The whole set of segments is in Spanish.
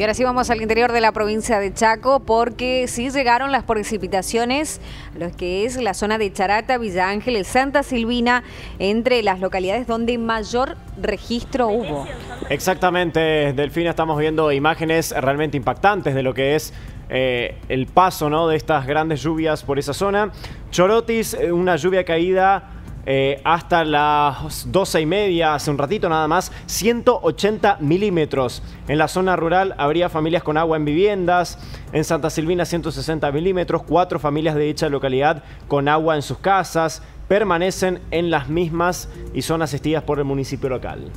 Y ahora sí vamos al interior de la provincia de Chaco porque sí llegaron las precipitaciones a lo que es la zona de Charata, Villa Ángeles, Santa Silvina, entre las localidades donde mayor registro hubo. Exactamente, Delfina, estamos viendo imágenes realmente impactantes de lo que es eh, el paso ¿no? de estas grandes lluvias por esa zona. Chorotis, eh, una lluvia caída eh, hasta las 12 y media, hace un ratito nada más, 180 milímetros. En la zona rural habría familias con agua en viviendas, en Santa Silvina 160 milímetros, cuatro familias de dicha localidad con agua en sus casas, permanecen en las mismas y son asistidas por el municipio local.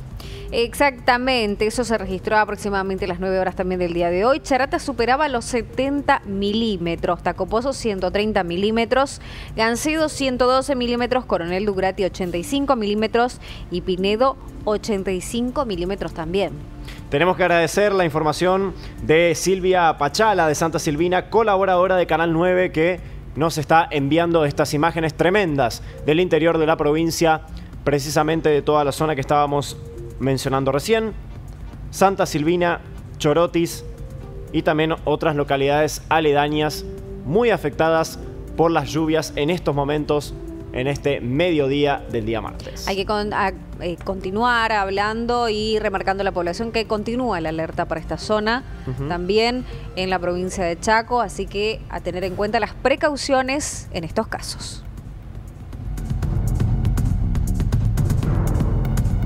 Exactamente, eso se registró aproximadamente las 9 horas también del día de hoy. Charata superaba los 70 milímetros, Tacopozo 130 milímetros, Gancedo 112 milímetros, Coronel Dugrati 85 milímetros y Pinedo 85 milímetros también. Tenemos que agradecer la información de Silvia Pachala de Santa Silvina, colaboradora de Canal 9 que nos está enviando estas imágenes tremendas del interior de la provincia, precisamente de toda la zona que estábamos mencionando recién. Santa Silvina, Chorotis y también otras localidades aledañas muy afectadas por las lluvias en estos momentos en este mediodía del día martes. Hay que eh, continuar hablando y remarcando a la población que continúa la alerta para esta zona, también en la provincia de Chaco, así que a tener en cuenta las precauciones en estos casos.